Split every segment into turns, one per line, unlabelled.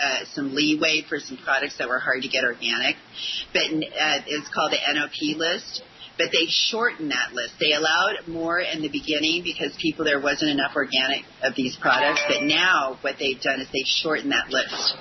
uh, some leeway for some products that were hard to get organic, but uh, it's called the NOP list. But they shortened that list. They allowed more in the beginning because people there wasn't enough organic of these products. But now what they've done is they've shortened that list.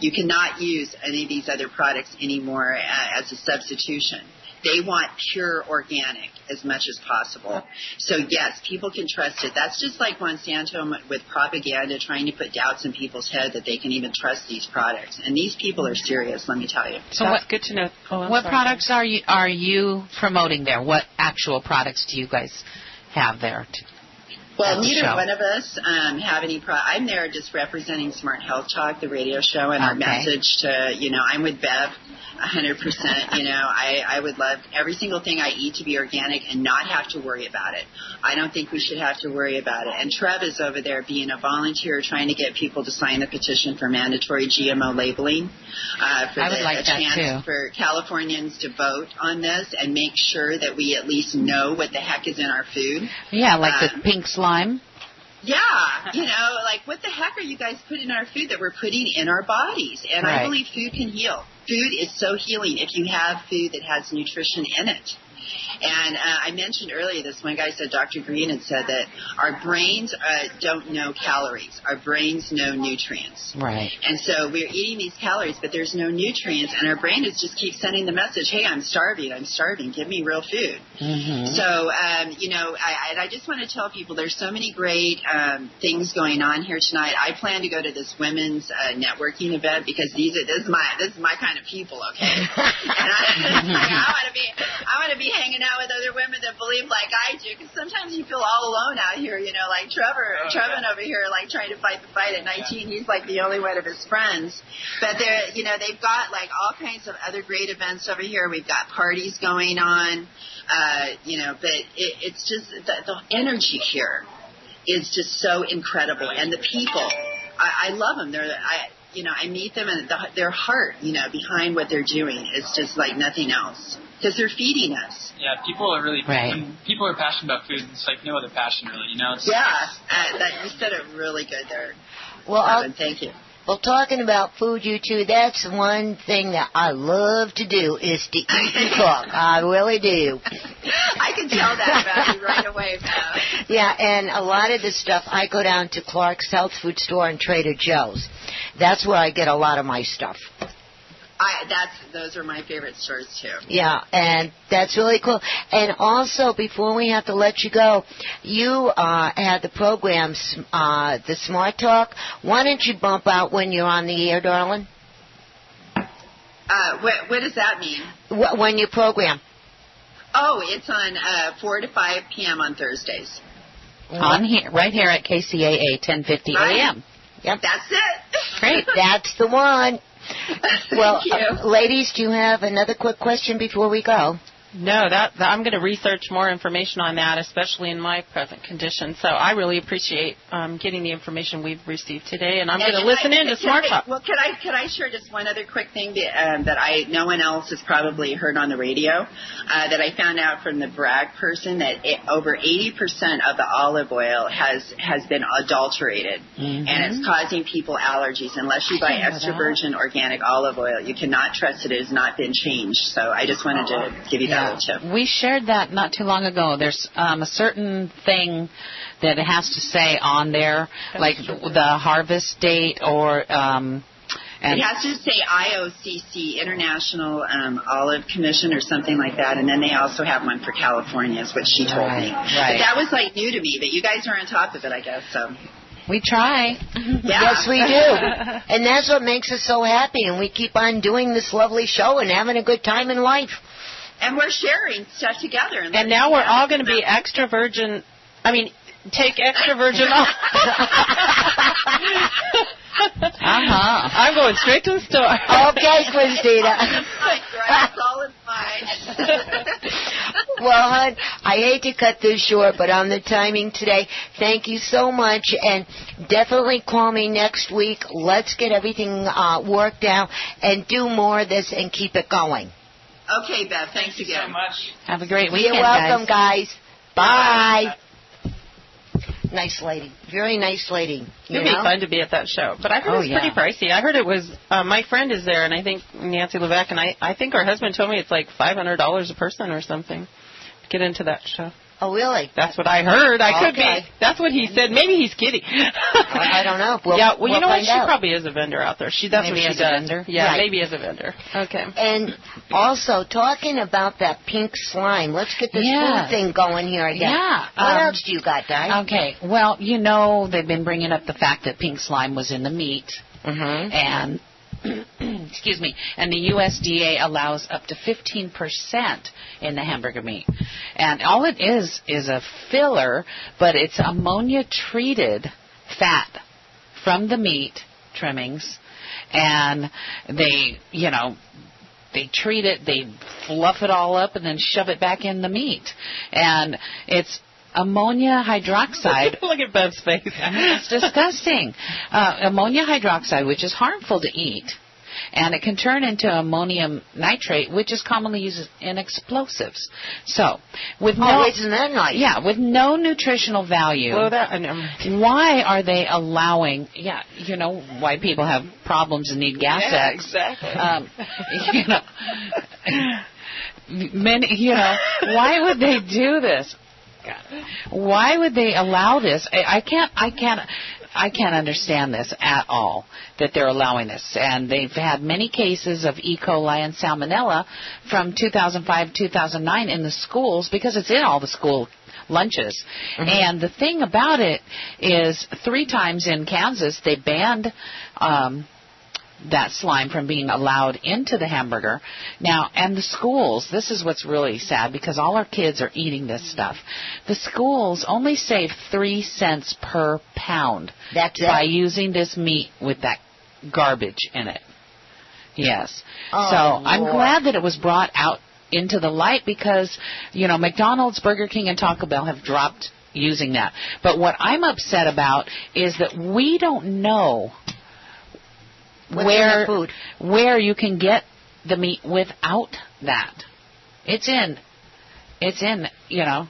You cannot use any of these other products anymore uh, as a substitution. They want pure organic as much as possible. So yes, people can trust it. That's just like Monsanto with propaganda trying to put doubts in people's head that they can even trust these products. And these people are serious, let me tell you.
So That's what, good to know.
Oh, what sorry. products are you are you promoting there? What actual products do you guys have there? To-
well, neither show. one of us um, have any. Pro- I'm there just representing Smart Health Talk, the radio show, and okay. our message to you know I'm with Bev 100%. You know, I, I would love every single thing I eat to be organic and not have to worry about it. I don't think we should have to worry about it. And Trev is over there being a volunteer trying to get people to sign the petition for mandatory GMO labeling. Uh, for
I would
the,
like
a
that
chance
too.
for Californians to vote on this and make sure that we at least know what the heck is in our food.
Yeah, like um, the pink slime.
Yeah, you know, like what the heck are you guys putting in our food that we're putting in our bodies? And
right.
I believe food can heal. Food is so healing if you have food that has nutrition in it. And uh, I mentioned earlier, this one guy said, Dr. Green had said that our brains uh, don't know calories. Our brains know nutrients.
Right.
And so we're eating these calories, but there's no nutrients, and our brain is just keep sending the message, hey, I'm starving, I'm starving, give me real food.
Mm-hmm.
So, um, you know, I, I just want to tell people there's so many great um, things going on here tonight. I plan to go to this women's uh, networking event because these are this is my this is my kind of people, okay? and I, I want to be I want to be hanging out with other women that believe like I do. Because sometimes you feel all alone out here, you know, like Trevor, oh, Trevor yeah. over here, like trying to fight the fight at 19. Yeah. He's like the only one of his friends. But they're, you know, they've got like all kinds of other great events over here. We've got parties going on, uh, you know, but it, it's just the, the energy here is just so incredible, and the people. I, I love them. They're I you know, I meet them and the, their heart, you know, behind what they're doing is just like nothing else because they're feeding us.
Yeah, people are really
right.
people are passionate about food. It's like no other passion, really. You know. It's,
yeah, uh, that you said it really good there.
Well,
Evan, thank you.
Well, talking about food, you two, that's one thing that I love to do is to eat and cook. I really do.
I can tell that about you right away, Pat.
Yeah, and a lot of the stuff, I go down to Clark's Health Food Store and Trader Joe's. That's where I get a lot of my stuff.
I, that's those are my favorite stores too.
Yeah, and that's really cool. And also, before we have to let you go, you uh, had the programs, uh, the Smart Talk. Why don't you bump out when you're on the air, darling?
Uh, what, what does that mean?
When you program.
Oh, it's on uh, four to five p.m. on Thursdays.
On here, right here at KCAA, 10:50 a.m.
Yep,
that's it.
Great,
that's the one. Well,
uh,
ladies, do you have another quick question before we go?
No, that, that I'm going to research more information on that, especially in my present condition. So I really appreciate um, getting the information we've received today, and I'm going to listen I, in to Smart Talk.
Well, could I could I share just one other quick thing that, um, that I no one else has probably heard on the radio uh, that I found out from the Bragg person that it, over 80% of the olive oil has has been adulterated,
mm-hmm.
and it's causing people allergies. Unless you buy extra that. virgin organic olive oil, you cannot trust it. It has not been changed. So I just wanted to give you that.
We shared that not too long ago. There's um, a certain thing that it has to say on there, like the harvest date or. Um,
and it has to say IOCC, International um, Olive Commission, or something like that. And then they also have one for California, is what she told
right,
me.
Right.
But that was like new to me. But you guys are on top of it, I guess. So.
We try.
Yeah.
Yes, we do. and that's what makes us so happy. And we keep on doing this lovely show and having a good time in life
and we're sharing stuff together.
And, and now we're all going to be extra virgin. I mean, take extra virgin off.
uh-huh.
I'm going straight to the store.
Okay, Christina.
all in
well, hon, I hate to cut this short, but on the timing today, thank you so much, and definitely call me next week. Let's get everything uh, worked out and do more of this and keep it going.
Okay, Bev. Thanks
Thank
again.
so much.
Have a great weekend.
You're welcome,
guys.
guys. Bye. Bye. Nice lady. Very nice lady. You
It'd be
know?
fun to be at that show, but I heard
Oh,
it was
yeah.
pretty pricey. I heard it was. Uh, my friend is there, and I think Nancy Levesque, and I. I think her husband told me it's like five hundred dollars a person or something. to Get into that show.
Oh, really?
That's what I heard. I could be. That's what he said. Maybe he's kidding.
I, I don't know. We'll,
yeah. Well, you
we'll
know what? She
out.
probably is a vendor out there. She. That's
Maybe
what she
a
does.
vendor?
Yeah.
Right.
Maybe as a vendor. Okay.
And also talking about that pink slime. Let's get this
Yeah.
food thing going here again.
Yeah,
What
um,
else do you got, Di?
Okay, well, you know they've been bringing up the fact that pink slime was in the meat,
mm-hmm.
and excuse me, and the USDA allows up to 15% in the hamburger meat. And all it is is a filler, but it's ammonia treated fat from the meat trimmings and they, you know, they treat it, they fluff it all up and then shove it back in the meat. And it's ammonia hydroxide
Look at Bev's face.
it's disgusting. Uh, ammonia hydroxide, which is harmful to eat, and it can turn into ammonium nitrate, which is commonly used in explosives. So, with no,
Oh, isn't that nice?
yeah, with no nutritional value.
Blow that. I know.
Why are they allowing? Yeah, you know why people have problems and need gas
Yeah,
X.
exactly.
Um, you know, many. You know, why would they do this? Why would they allow this? I, I can't. I can't. I can't understand this at all that they're allowing this. And they've had many cases of E. coli and salmonella from 2005 2009 in the schools because it's in all the school lunches. And the thing about it is, three times in Kansas they banned. Um, that slime from being allowed into the hamburger. Now, and the schools, this is what's really sad because all our kids are eating this stuff. The schools only save three cents per pound
That's
by
it.
using this meat with that garbage in it. Yes.
Oh,
so I'm glad that it was brought out into the light because, you know, McDonald's, Burger King, and Taco Bell have dropped using that. But what I'm upset about is that we don't know
What's
where
food?
where you can get the meat without that. It's in, it's in, you know.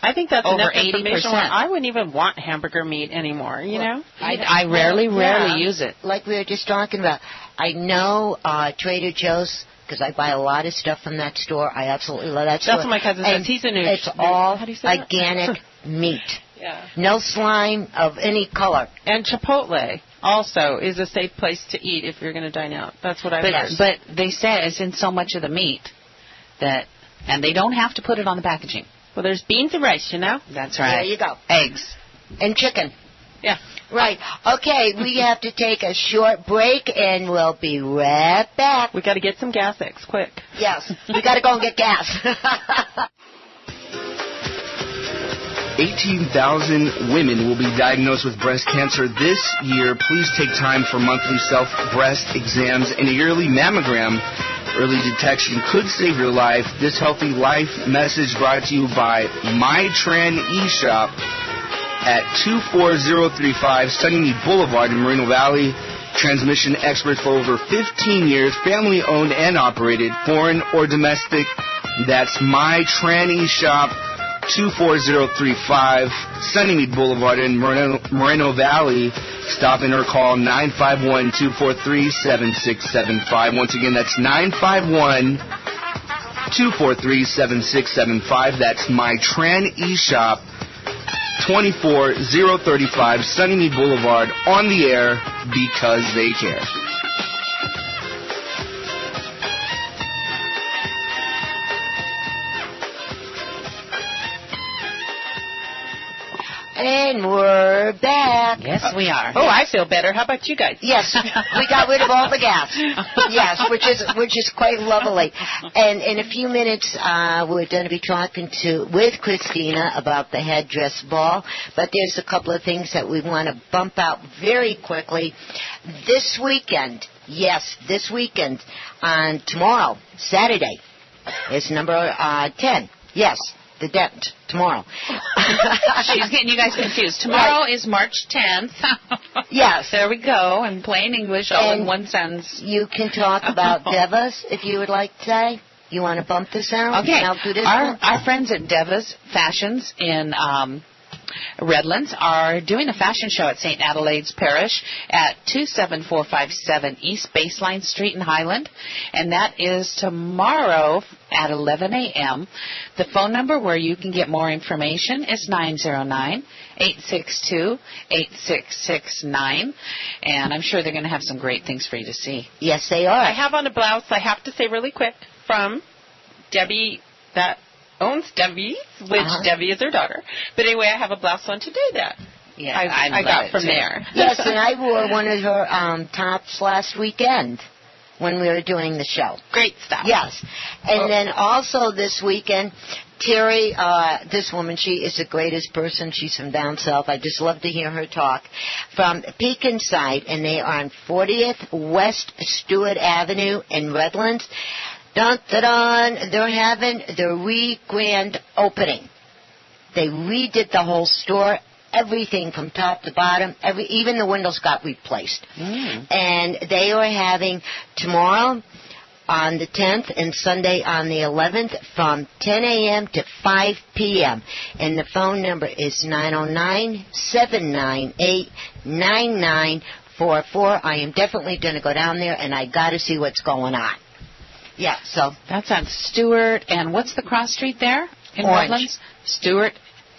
I think that's
Over
enough information.
80%.
where I wouldn't even want hamburger meat anymore. You know.
I, I rarely, rarely
Yeah.
use it.
Like we were just talking about. I know uh, Trader Joe's because I buy a lot of stuff from that store. I absolutely love that store.
That's what my cousin
And
says. He's a new.
It's all
How do you say
organic meat.
Yeah.
No slime of any color.
And Chipotle also is a safe place to eat if you're going to dine out. That's what I've
But
heard.
but they say it's in so much of the meat that, and they don't have to put it on the packaging.
well, there's beans and rice, you know.
That's right.
There you go.
Eggs.
And chicken.
Yeah.
Right. Okay, we have to take a short break and we'll be right back.
We got to get some gas X quick.
Yes, we got to go and get gas.
18,000 women will be diagnosed with breast cancer this year. Please take time for monthly self breast exams and a yearly mammogram. Early detection could save your life. This healthy life message brought to you by MyTran eShop at 24035 Sunnymead Boulevard in Moreno Valley. Transmission expert for over 15 years, family owned and operated, foreign or domestic. That's MyTran eShop. 24035 Sunnymead Boulevard in Moreno, Moreno Valley. Stop in or call 951-243-7675. Once again, that's 951-243-7675. That's my Tran eShop. 24035 Sunnymead Boulevard on the air because they care.
And we're back.
Yes, we are.
Oh, I feel better. How about you guys?
Yes, we got rid of all the gas. Yes, which is which is quite lovely. And in a few minutes, uh, we're going to be talking to with Christina about the headdress ball. But there's a couple of things that we want to bump out very quickly. This weekend, yes, this weekend on tomorrow, Saturday, is number uh, ten. Yes, the dent tomorrow.
She's getting you guys confused. Tomorrow is March 10th.
Yes.
There we go. In plain English, all in one sentence.
You can talk about Devi's if you would like to. You want to bump this out?
Okay.
I'll do this
Our,
one?
our friends at Devi's Fashions in um, Redlands are doing a fashion show at St. Adelaide's Parish at 27457 East Baseline Street in Highland, and that is tomorrow at 11 a.m. The phone number where you can get more information is 909 862 8669, and I'm sure they're going to have some great things for you to see.
Yes, they are.
I have on a blouse, I have to say really quick, from Debbie that owns Debbie, which
Uh-huh.
Debbie is her daughter. But anyway, I have a blouse on today that
Yeah,
I, I,
love
got from
too.
there.
yes, and I wore one of her um, tops last weekend when we were doing the show.
Great stuff.
Yes. And
Oh.
then also this weekend, Terry, uh, this woman, she is the greatest person. She's from down south. I just love to hear her talk. From Peek Inside, and they are on 40th West Stewart Avenue in Redlands. Dun, dun, dun, they're having their re-grand opening. They redid the whole store, everything from top to bottom. Every even the windows got replaced.
Mm.
And they are having tomorrow on the 10th and Sunday on the 11th from 10 a.m. to 5 p.m. And the phone number is 909-798-9944. I am definitely going to go down there and I got to see what's going on. Yeah, so
That's on Stewart, and what's the cross street there in
Orange.
Redlands? Stewart,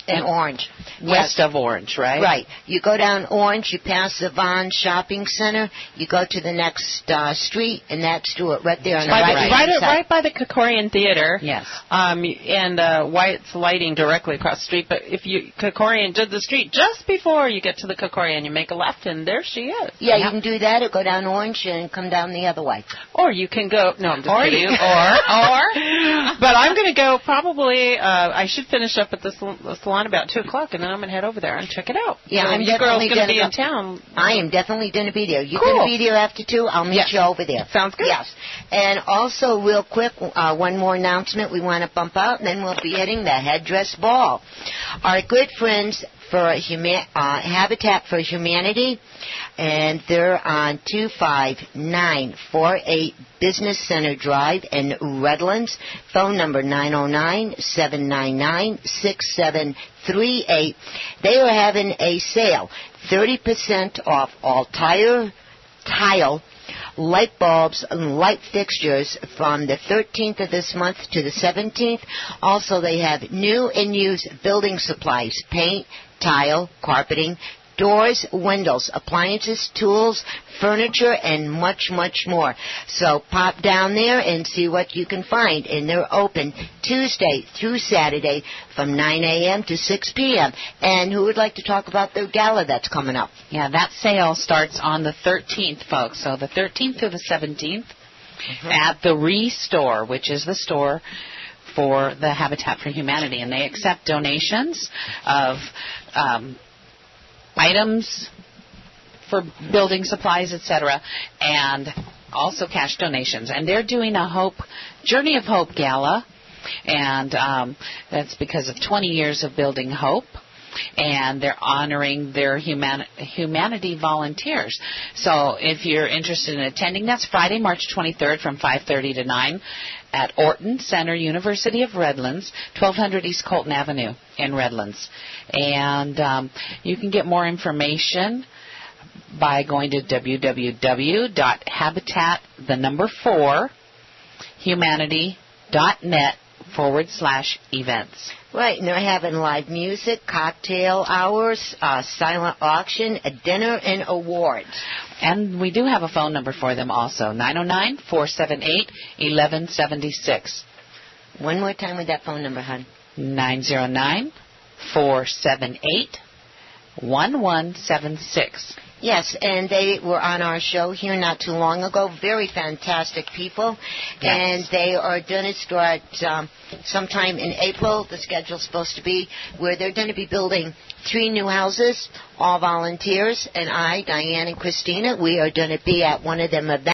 in Orange.
west
Yes.
of Orange, right?
Right. You go down Orange, you pass the Vaughn Shopping Center, you go to the next uh, street, and that's Stewart right there on the
By
right,
the, right,
side.
right by the Krikorian Theater.
Yes.
Um, and uh, Wyatt's Lighting directly across the street. But if you Krikorian did the street just before you get to the Krikorian, you make a left, and there she is.
Yeah, you can do that, or go down Orange and come down the other way.
Or you can go. No, I'm just
Or
kidding.
you-
or or. But I'm going to go probably. Uh, I should finish up at the, sal- the salon about two o'clock, and then I'm going to head over there and check it out.
Yeah,
so
I'm
you girls
definitely
going to be in town.
I am definitely going to be there. You
Cool.
going to be there after two? I'll meet
Yes.
you over there.
Sounds good.
Yes. And also, real quick, uh, one more announcement we want to bump out, and then we'll be hitting the headdress ball. Our good friends for Huma- uh, Habitat for Humanity, and they're on 25948 Business Center Drive in Redlands. Phone number 909-799-6738. They are having a sale. 30% off all tire, tile, light bulbs and light fixtures from the 13th of this month to the 17th. Also, they have new and used building supplies, paint, tile, carpeting, doors, windows, appliances, tools, furniture, and much, much more. So pop down there and see what you can find. And they're open Tuesday through Saturday from 9 a.m. to 6 p.m. And who would like to talk about their gala that's coming up?
Yeah, that sale starts on the 13th, folks. So the 13th through the 17th mm-hmm. at the Restore, which is the store for the Habitat for Humanity, and they accept donations of um, items for building supplies, etc., and also cash donations. And they're doing a Hope Journey of Hope gala, and um, that's because of 20 years of building hope. And they're honoring their human- humanity volunteers. So, if you're interested in attending, that's Friday, March 23rd, from 5:30 to 9, at Orton Center, University of Redlands, 1200 East Colton Avenue in Redlands. And um, you can get more information by going to www.habitat the number four humanity.net forward slash events.
Right, and they're having live music, cocktail hours, uh, silent auction, a dinner, and awards.
And we do have a phone number for them also 909 478 1176.
One more time with that phone number, hon.
909 478 1176.
Yes, and they were on our show here not too long ago. Very fantastic people.
Yes.
And they are going to start um, sometime in April. The schedule's supposed to be where they're going to be building three new houses, all volunteers. And I, Diane and Christina, we are going to be at one of them events.